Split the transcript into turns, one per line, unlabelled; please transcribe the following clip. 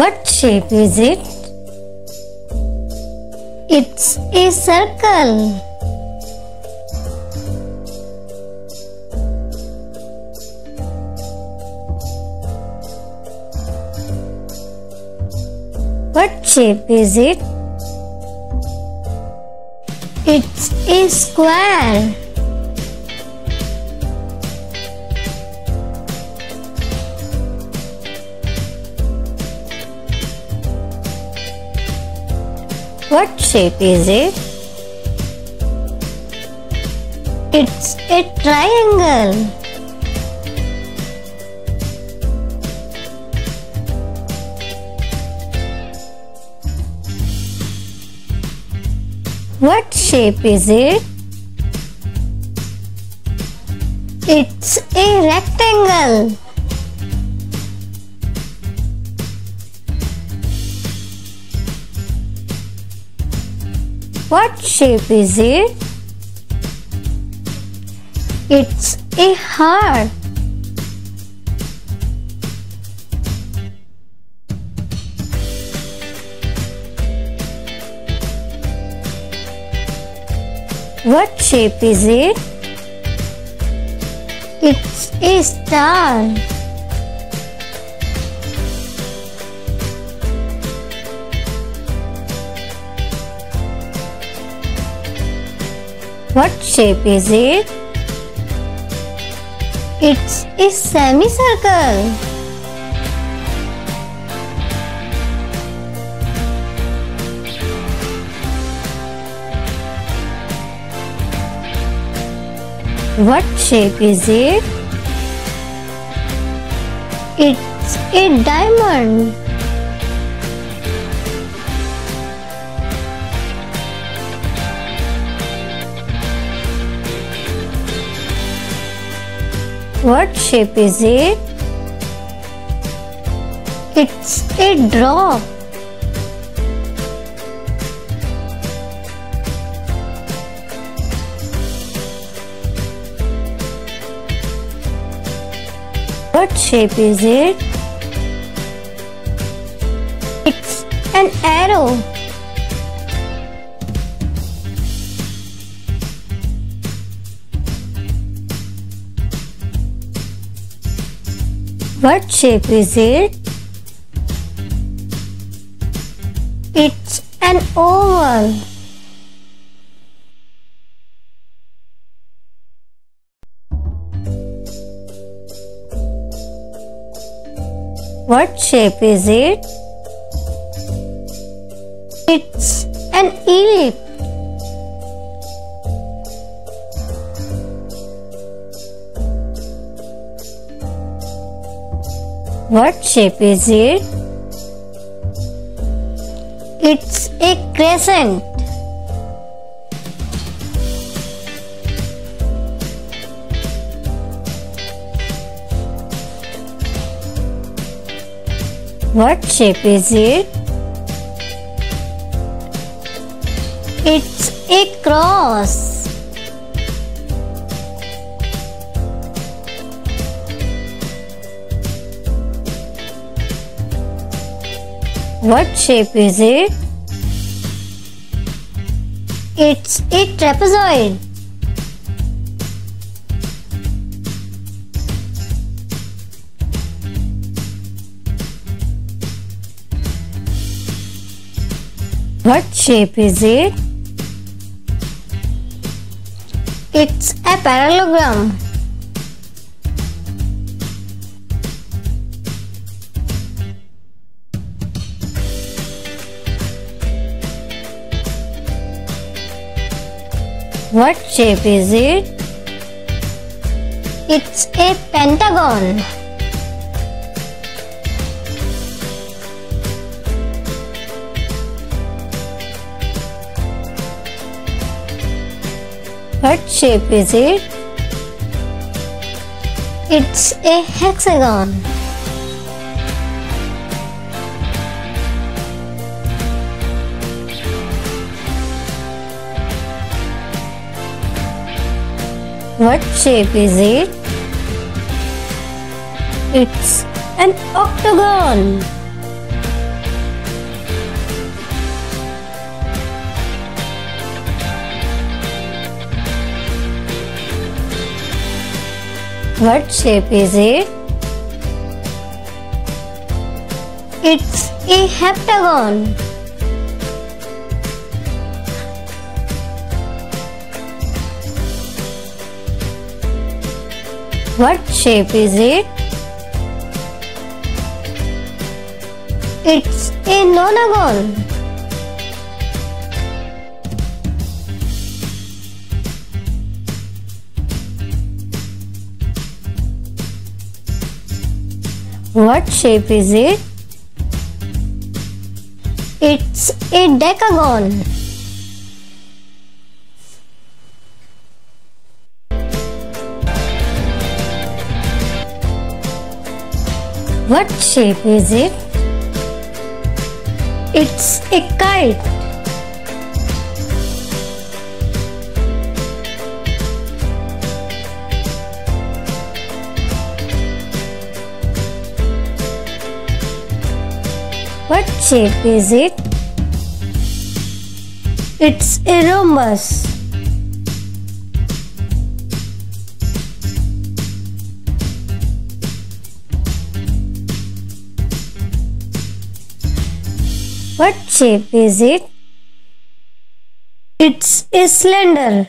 What shape is it? It's a circle. What shape is it? It's a square. What shape is it? It's a triangle. What shape is it? It's a rectangle. What shape is it? It's a heart. What shape is it? It's a star. What shape is it? It's a semicircle. What shape is it? It's a diamond. What shape is it? It's a drop. What shape is it? It's an arrow. What shape is it? It's an oval. What shape is it? It's an ellipse. What shape is it? It's a crescent. What shape is it? It's a cross. What shape is it? It's a trapezoid. What shape is it? It's a parallelogram. What shape is it? It's a pentagon. What shape is it? It's a hexagon. What shape is it? It's an octagon. What shape is it? It's a heptagon. What shape is it? It's a nonagon. What shape is it? It's a decagon. What shape is it? It's a kite. What shape is it? It's a rhombus. What shape is it? It's a cylinder.